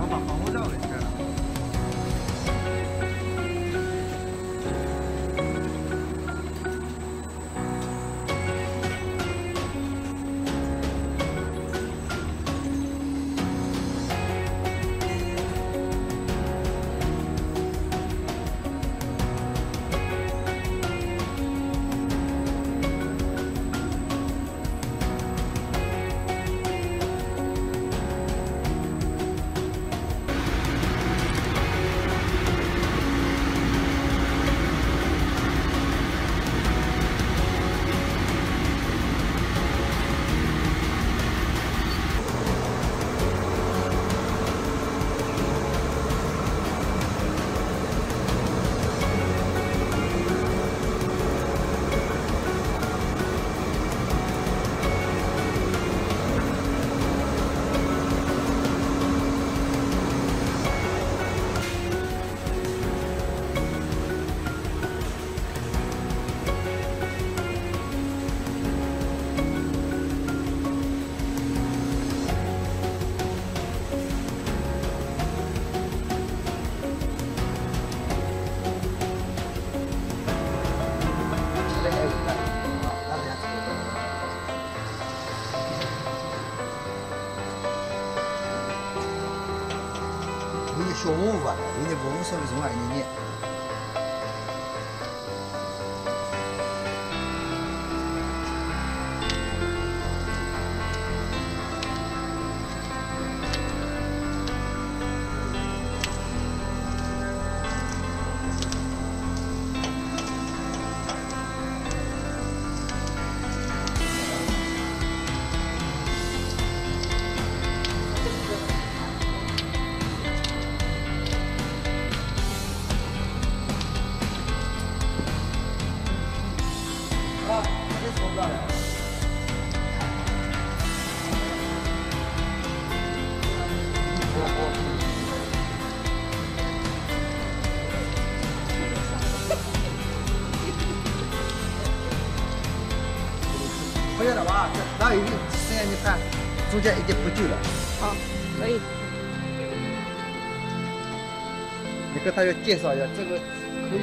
我把房子证。有点小模糊啊，有点模糊稍微重啊一点不要了吧？这哪有一这样你看，中间已经不锯了。好，可以。你跟他要介绍一下，这个可以